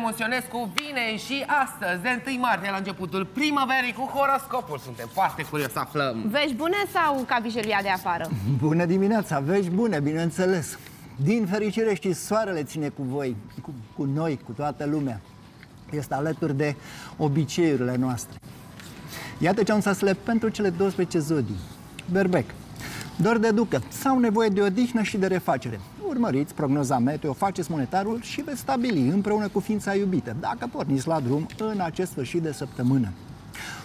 Musionescu vine și astăzi, de 1 martie, la începutul primăverii, cu horoscopul. Suntem foarte curioși să aflăm. Vești bune sau ca vijelia de afară? Bună dimineața, vești bune, bineînțeles. Din fericire știți, soarele ține cu voi, cu, cu noi, cu toată lumea. Este alături de obiceiurile noastre. Iată ce am să le pentru cele 12 zodii. Berbec. Dor de ducă, sau nevoie de odihnă și de refacere. Urmăriți prognoza meteo, faceți monetarul și veți stabili împreună cu ființa iubită, dacă porniți la drum în acest sfârșit de săptămână.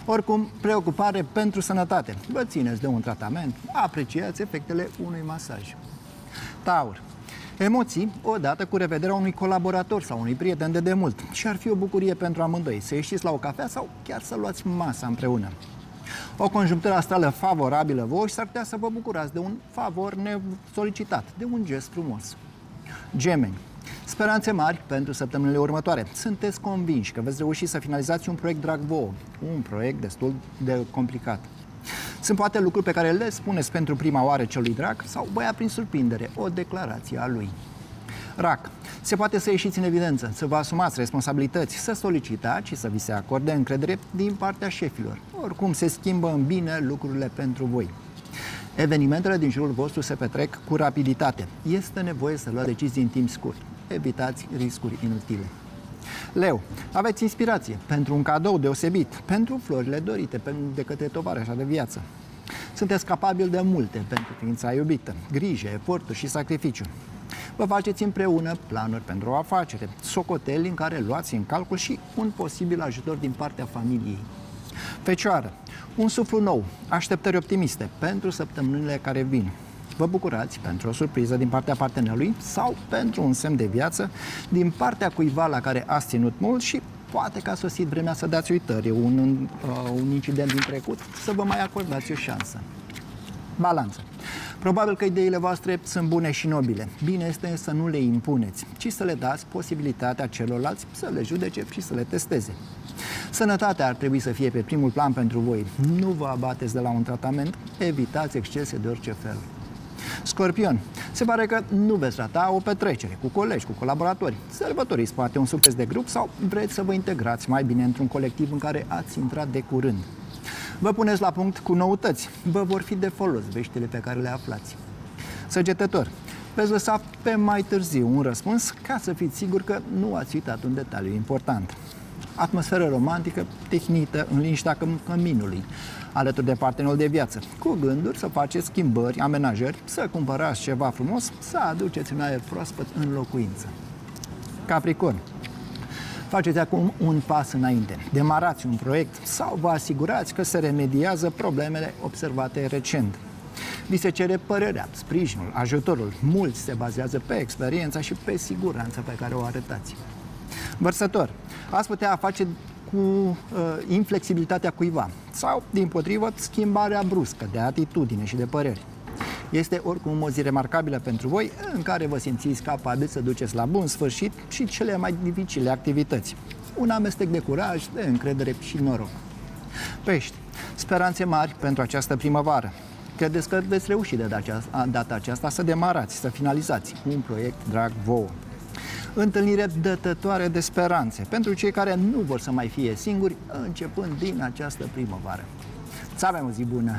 Oricum, preocupare pentru sănătate. Vă țineți de un tratament, apreciați efectele unui masaj. Taur. Emoții, odată cu revederea unui colaborator sau unui prieten de demult. Și ar fi o bucurie pentru amândoi să ieșiți la o cafea sau chiar să luați masa împreună. O conjunctură astrală favorabilă vouă și s-ar putea să vă bucurați de un favor nesolicitat, de un gest frumos. Gemeni. Speranțe mari pentru săptămânile următoare. Sunteți convinși că veți reuși să finalizați un proiect drag vouă, un proiect destul de complicat. Sunt poate lucruri pe care le spuneți pentru prima oară celui drag sau vă ia prin surprindere o declarație a lui. Rac. Se poate să ieșiți în evidență, să vă asumați responsabilități, să solicitați și să vi se acorde încredere din partea șefilor. Oricum se schimbă în bine lucrurile pentru voi. Evenimentele din jurul vostru se petrec cu rapiditate. Este nevoie să luați decizii în timp scurt. Evitați riscuri inutile. Leu, aveți inspirație pentru un cadou deosebit, pentru florile dorite de către tovarășa de viață. Sunteți capabili de multe pentru ființa iubită, grijă, eforturi și sacrificiu. Vă faceți împreună planuri pentru o afacere, socoteli în care luați în calcul și un posibil ajutor din partea familiei. Fecioară, un suflu nou, așteptări optimiste pentru săptămânile care vin. Vă bucurați pentru o surpriză din partea partenerului sau pentru un semn de viață din partea cuiva la care ați ținut mult și poate că a sosit vremea să dați uitări, un, uh, un incident din trecut, să vă mai acordați o șansă. Balanță. Probabil că ideile voastre sunt bune și nobile. Bine este să nu le impuneți, ci să le dați posibilitatea celorlalți să le judece și să le testeze. Sănătatea ar trebui să fie pe primul plan pentru voi. Nu vă abateți de la un tratament, evitați excese de orice fel. Scorpion, se pare că nu veți rata o petrecere cu colegi, cu colaboratori. Sărbătoriți poate un succes de grup sau vreți să vă integrați mai bine într-un colectiv în care ați intrat de curând. Vă puneți la punct cu noutăți. Vă vor fi de folos veștile pe care le aflați. Săgetător, veți lăsa pe mai târziu un răspuns ca să fiți sigur că nu ați uitat un detaliu important. Atmosferă romantică, tehnită în liniștea căminului, alături de partenerul de viață, cu gânduri să faceți schimbări, amenajări, să cumpărați ceva frumos, să aduceți un aer proaspăt în locuință. Capricorn, faceți acum un pas înainte. Demarați un proiect sau vă asigurați că se remediază problemele observate recent. Vi se cere părerea, sprijinul, ajutorul. Mulți se bazează pe experiența și pe siguranța pe care o arătați. Vărsător, ați putea face cu uh, inflexibilitatea cuiva sau, din potrivă, schimbarea bruscă de atitudine și de păreri. Este oricum o zi remarcabilă pentru voi în care vă simțiți capabili să duceți la bun sfârșit și cele mai dificile activități. Un amestec de curaj, de încredere și noroc. Pești, speranțe mari pentru această primăvară. Credeți că veți reuși de data aceasta să demarați, să finalizați un proiect drag vouă. Întâlnire dătătoare de speranțe pentru cei care nu vor să mai fie singuri începând din această primăvară. Să avem o zi bună!